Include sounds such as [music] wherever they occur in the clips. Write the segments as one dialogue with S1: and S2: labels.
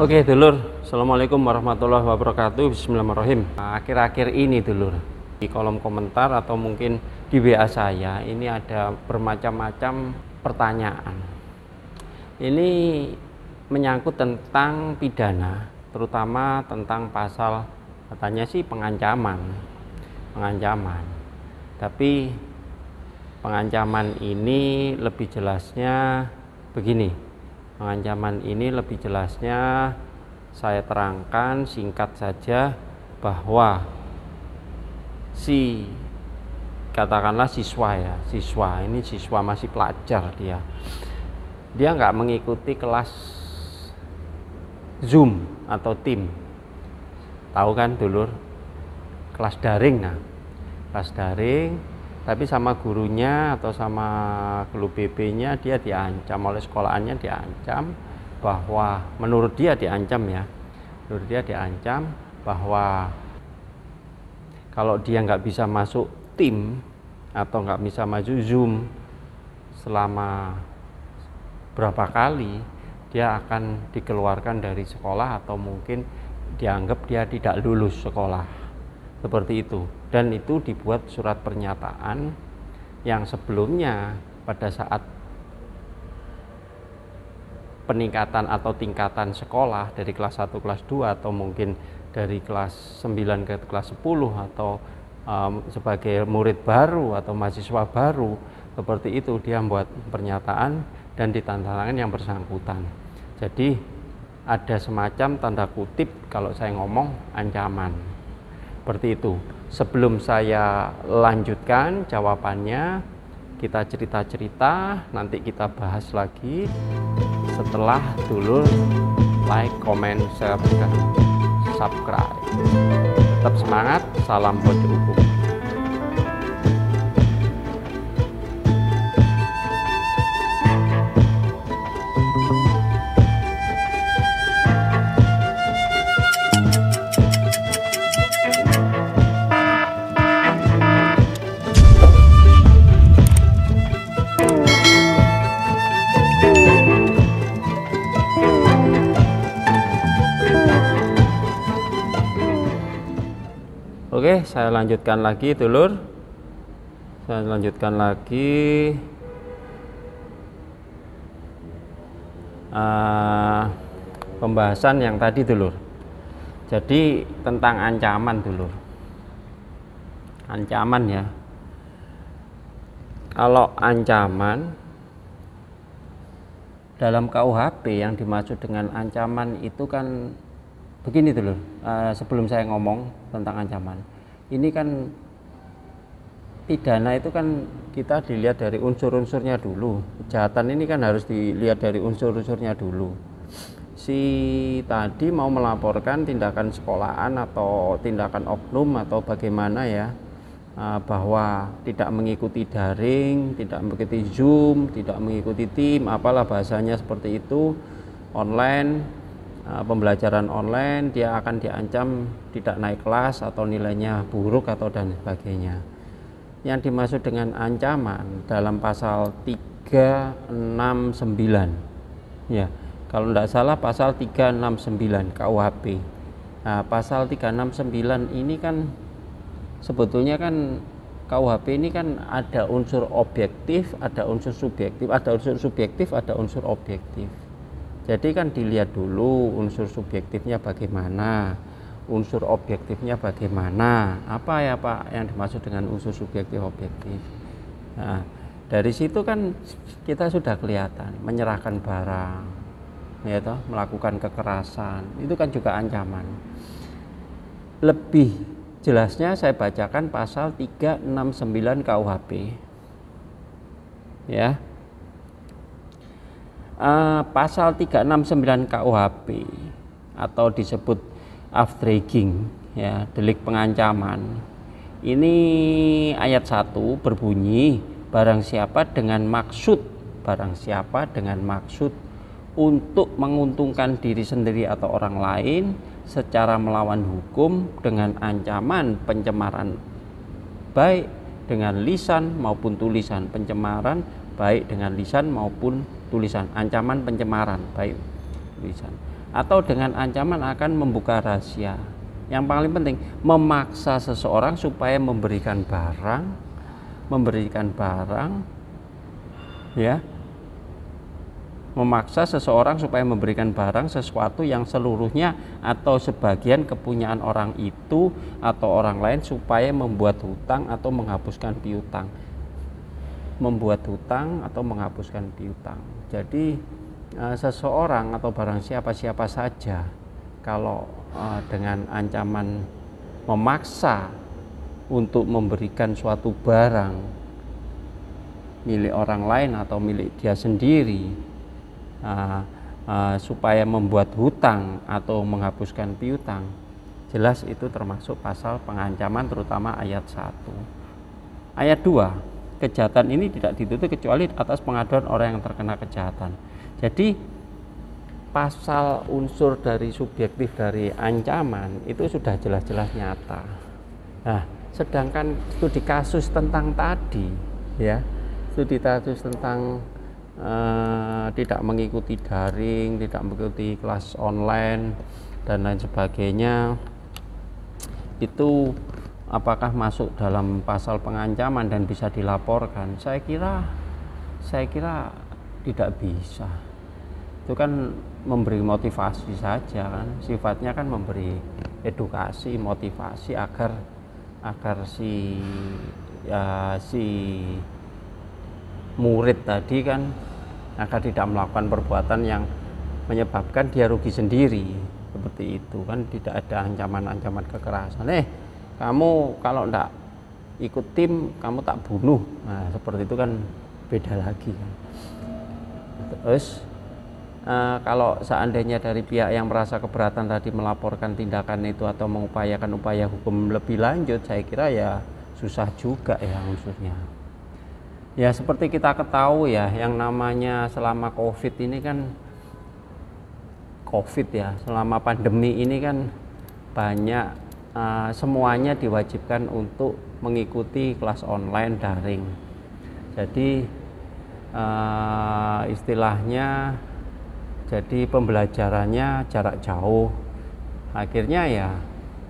S1: Oke dulur, Assalamualaikum warahmatullahi wabarakatuh. Bismillahirrahmanirrahim. Akhir-akhir ini dulur Di kolom komentar atau mungkin di WA saya Ini ada bermacam-macam pertanyaan. Ini menyangkut tentang pidana Terutama tentang pasal Katanya sih pengancaman Pengancaman. Tapi pengancaman ini lebih jelasnya begini pengancaman ini lebih jelasnya saya terangkan singkat saja bahwa si katakanlah siswa ya siswa ini siswa masih pelajar dia. Dia nggak mengikuti kelas zoom atau tim tahu kan dulur? Kelas daring nah. Kelas daring tapi sama gurunya atau sama klub BB-nya dia diancam oleh sekolahannya diancam bahwa menurut dia diancam ya menurut dia diancam bahwa kalau dia nggak bisa masuk tim atau nggak bisa maju zoom selama berapa kali dia akan dikeluarkan dari sekolah atau mungkin dianggap dia tidak lulus sekolah seperti itu. Dan itu dibuat surat pernyataan yang sebelumnya pada saat peningkatan atau tingkatan sekolah dari kelas 1 kelas 2 atau mungkin dari kelas 9 ke kelas 10 atau um, sebagai murid baru atau mahasiswa baru seperti itu dia membuat pernyataan dan ditandatangan yang bersangkutan. Jadi ada semacam tanda kutip kalau saya ngomong ancaman seperti itu. Sebelum saya lanjutkan jawabannya kita cerita-cerita nanti kita bahas lagi. Setelah dulu like, comment, share, dan subscribe. Tetap semangat, salam pojok hukum Oke, saya lanjutkan lagi, dulur. Saya lanjutkan lagi. Uh, pembahasan yang tadi, dulur. Jadi tentang ancaman, dulur. Ancaman ya. Kalau ancaman dalam KUHP yang dimaksud dengan ancaman itu kan begini dulu uh, sebelum saya ngomong tentang ancaman ini kan pidana itu kan kita dilihat dari unsur-unsurnya dulu. Kejahatan ini kan harus dilihat dari unsur-unsurnya dulu. Si tadi mau melaporkan tindakan sekolahan atau tindakan oknum atau bagaimana ya uh, bahwa tidak mengikuti daring tidak mengikuti zoom tidak mengikuti tim apalah bahasanya seperti itu online Eh, pembelajaran online dia akan diancam tidak naik kelas atau nilainya buruk atau dan sebagainya. Yang dimaksud dengan ancaman dalam pasal 369 ya kalau tidak salah pasal 369 KUHP nah pasal 369 ini kan sebetulnya kan KUHP ini kan ada unsur objektif ada unsur subjektif ada unsur subjektif ada unsur objektif jadi kan dilihat dulu unsur subjektifnya bagaimana, unsur objektifnya bagaimana. Apa ya Pak yang dimaksud dengan unsur subjektif objektif? Nah, dari situ kan kita sudah kelihatan menyerahkan barang, ya toh, melakukan kekerasan, itu kan juga ancaman. Lebih jelasnya saya bacakan pasal 369 KUHP. Ya, uh, pasal 369 KUHP atau disebut afdragging ya delik pengancaman. Ini ayat 1 berbunyi barang siapa dengan maksud barang siapa dengan maksud untuk menguntungkan diri sendiri atau orang lain secara melawan hukum dengan ancaman pencemaran baik dengan lisan maupun tulisan pencemaran baik dengan lisan maupun tulisan ancaman pencemaran baik tulisan atau dengan ancaman akan membuka rahasia. Yang paling penting memaksa seseorang supaya memberikan barang, memberikan barang ya. Memaksa seseorang supaya memberikan barang sesuatu yang seluruhnya atau sebagian kepunyaan orang itu atau orang lain supaya membuat hutang atau menghapuskan piutang. Membuat hutang atau menghapuskan piutang. Jadi uh, seseorang atau barang siapa-siapa saja kalau uh, dengan ancaman memaksa untuk memberikan suatu barang milik orang lain atau milik dia sendiri uh, uh, supaya membuat hutang atau menghapuskan piutang jelas itu termasuk pasal pengancaman terutama ayat 1 ayat 2 kejahatan ini tidak ditutup kecuali atas pengaduan orang yang terkena kejahatan jadi pasal unsur dari subjektif dari ancaman itu sudah jelas-jelas nyata. Nah, sedangkan studi kasus tentang tadi ya, studi kasus tentang uh, tidak mengikuti daring, tidak mengikuti kelas online dan lain sebagainya itu apakah masuk dalam pasal pengancaman dan bisa dilaporkan? Saya kira saya kira tidak bisa. Itu kan memberi motivasi saja kan. Sifatnya kan memberi edukasi motivasi agar agar si ya si murid tadi kan agar tidak melakukan perbuatan yang menyebabkan dia rugi sendiri. Seperti itu kan tidak ada ancaman-ancaman kekerasan. Eh kamu kalau tidak ikut tim kamu tak bunuh nah seperti itu kan beda lagi kan terus Uh, kalau seandainya dari pihak yang merasa keberatan tadi melaporkan tindakan itu atau mengupayakan upaya hukum lebih lanjut, saya kira ya susah juga ya unsurnya. Ya seperti kita ketahui ya, yang namanya selama COVID ini kan COVID ya, selama pandemi ini kan banyak uh, semuanya diwajibkan untuk mengikuti kelas online daring. Jadi uh, istilahnya jadi pembelajarannya jarak jauh. Akhirnya ya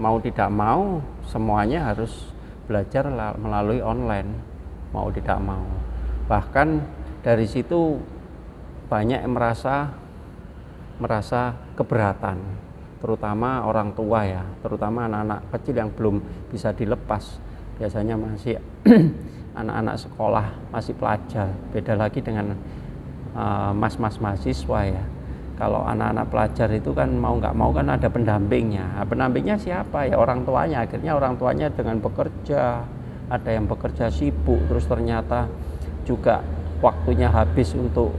S1: mau tidak mau semuanya harus belajar melalui online mau tidak mau. Bahkan dari situ banyak merasa merasa keberatan terutama orang tua ya terutama anak-anak kecil yang belum bisa dilepas. Biasanya masih [clears throat] anak-anak sekolah masih pelajar. Beda lagi dengan eh, mas-mas uh, mahasiswa ya. Kalau anak-anak pelajar itu kan mau nggak mau kan ada pendampingnya. Nah, pendampingnya siapa ya? Orang tuanya. Akhirnya orang tuanya dengan bekerja ada yang bekerja sibuk terus ternyata juga waktunya habis untuk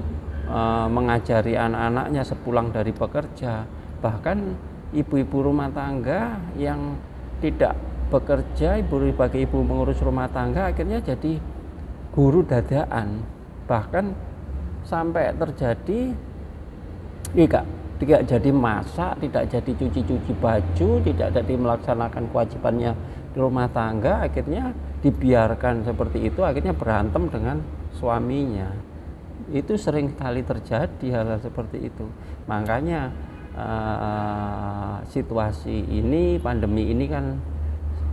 S1: uh, mengajari anak-anaknya sepulang dari bekerja bahkan ibu-ibu rumah tangga yang tidak bekerja ibu bagi ibu mengurus rumah tangga akhirnya jadi guru dadaan bahkan sampai terjadi tidak tidak jadi masak, tidak jadi cuci-cuci baju, tidak jadi melaksanakan kewajibannya di rumah tangga, akhirnya dibiarkan seperti itu, akhirnya berantem dengan suaminya. Itu sering kali terjadi hal-hal seperti itu. Makanya uh, situasi ini, pandemi ini kan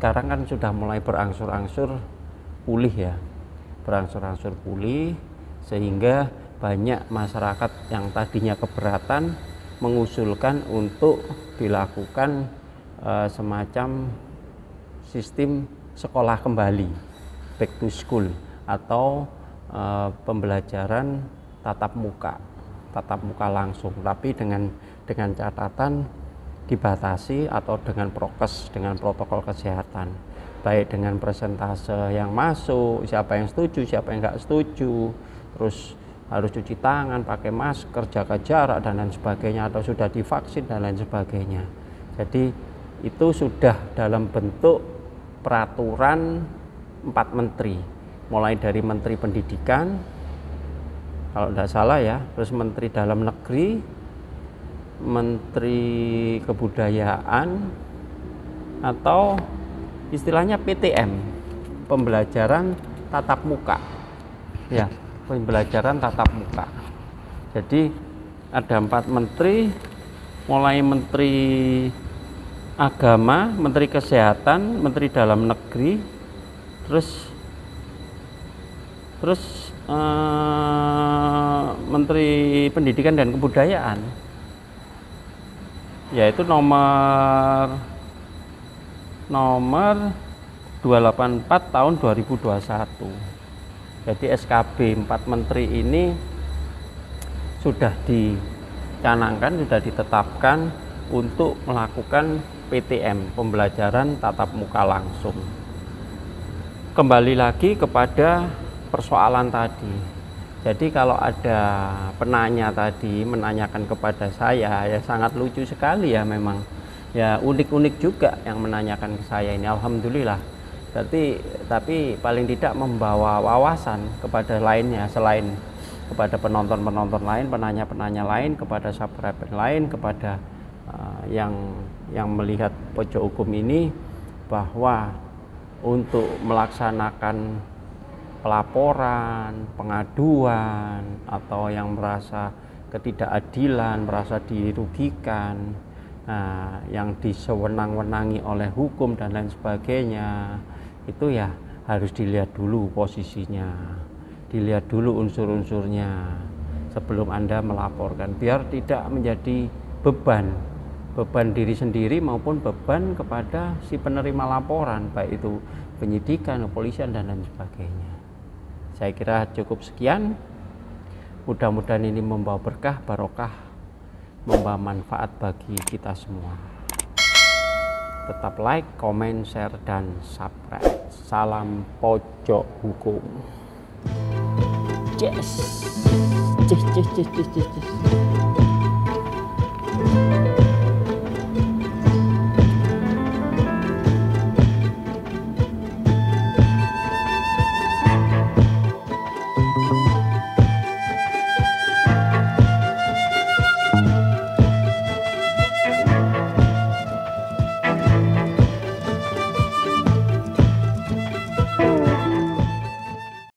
S1: sekarang kan sudah mulai berangsur-angsur pulih ya, berangsur-angsur pulih sehingga banyak masyarakat yang tadinya keberatan mengusulkan untuk dilakukan e, semacam sistem sekolah kembali back to school atau e, pembelajaran tatap muka tatap muka langsung. Tapi dengan dengan catatan dibatasi atau dengan prokes dengan protokol kesehatan. Baik dengan presentase yang masuk siapa yang setuju siapa yang enggak setuju. Terus harus cuci tangan, pakai masker, jaga jarak dan lain sebagainya atau sudah divaksin dan lain sebagainya. Jadi itu sudah dalam bentuk peraturan empat menteri, mulai dari menteri pendidikan, kalau tidak salah ya, terus menteri dalam negeri, menteri kebudayaan, atau istilahnya PTM, pembelajaran tatap muka. Ya, pembelajaran tatap muka. Jadi ada empat menteri mulai menteri agama, menteri kesehatan, menteri dalam negeri, terus terus eh, menteri pendidikan dan kebudayaan. Yaitu nomor nomor 284 tahun 2021 jadi SKB 4 menteri ini sudah dicanangkan sudah ditetapkan untuk melakukan PTM pembelajaran tatap muka langsung. Kembali lagi kepada persoalan tadi. Jadi kalau ada penanya tadi menanyakan kepada saya ya sangat lucu sekali ya memang. Ya unik-unik juga yang menanyakan ke saya ini alhamdulillah. Berarti tapi paling tidak membawa wawasan kepada lainnya selain kepada penonton-penonton lain, penanya-penanya lain, kepada subscriber lain, kepada uh, yang yang melihat pojok hukum ini bahwa untuk melaksanakan pelaporan, pengaduan atau yang merasa ketidakadilan, merasa dirugikan, nah, yang disewenang-wenangi oleh hukum dan lain sebagainya itu ya harus dilihat dulu posisinya dilihat dulu unsur-unsurnya sebelum Anda melaporkan biar tidak menjadi beban beban diri sendiri maupun beban kepada si penerima laporan baik itu penyidikan, kepolisian dan lain sebagainya saya kira cukup sekian mudah-mudahan ini membawa berkah barokah membawa manfaat bagi kita semua tetap like, comment, share, dan subscribe. Salam pojok hukum. Yes. Yes, yes, yes, yes, yes.